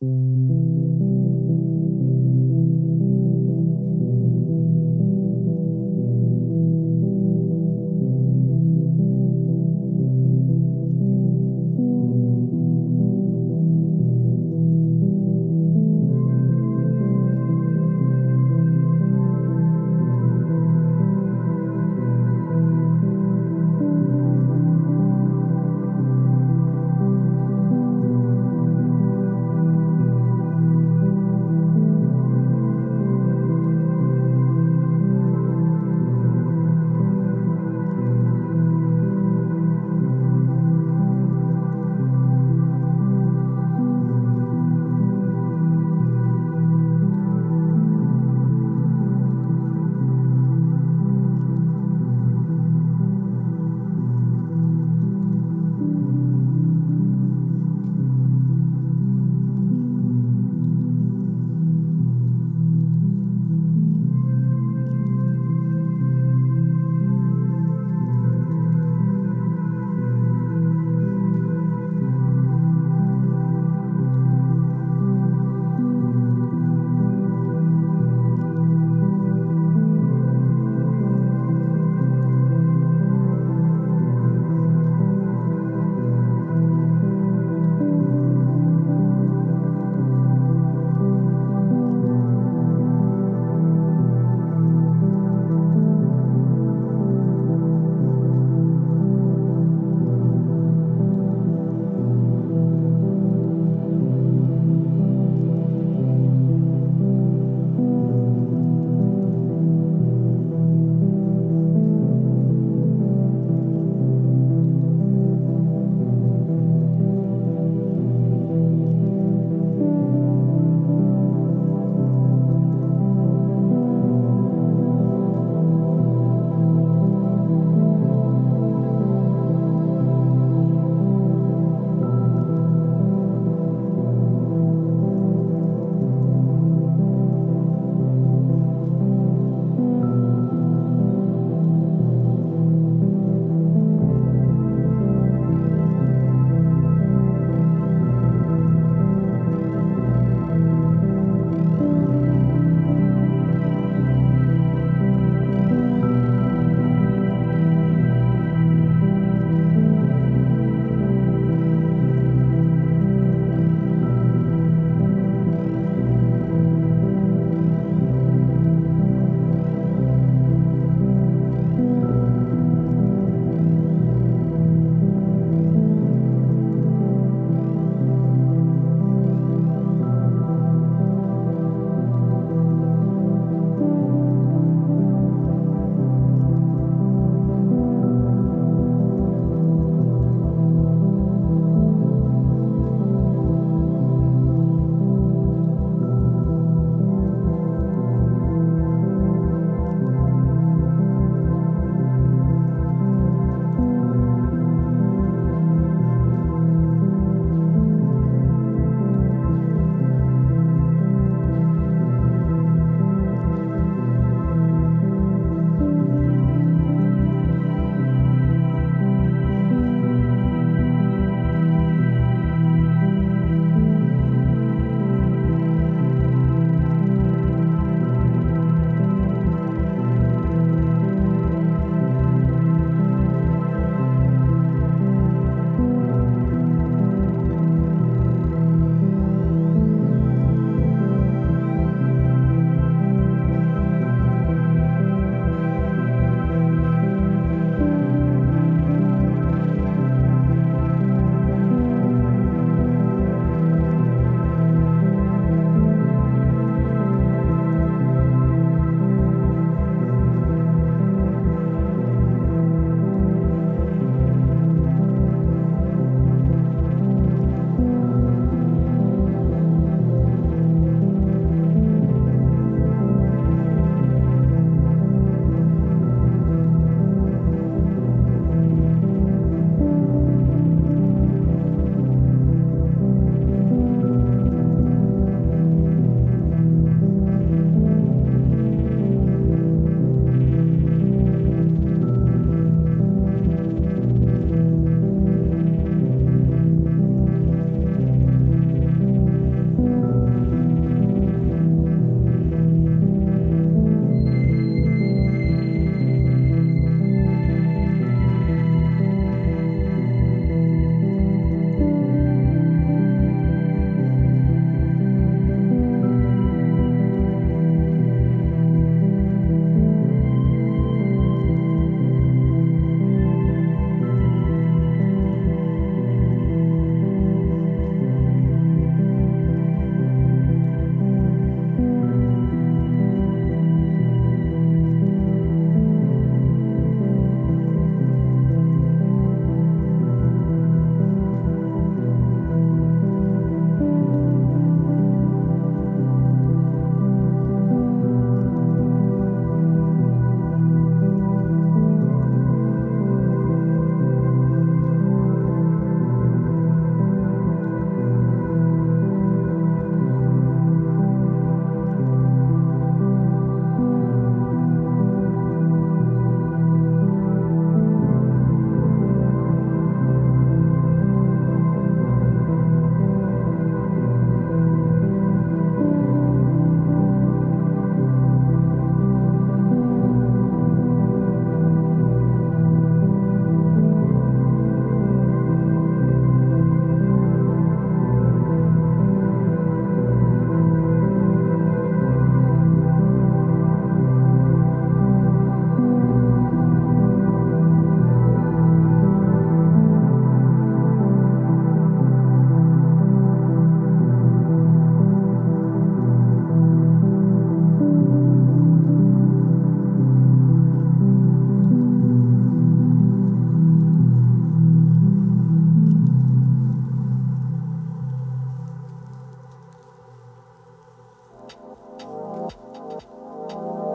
Thank you.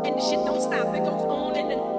and the shit don't stop. It goes on and on.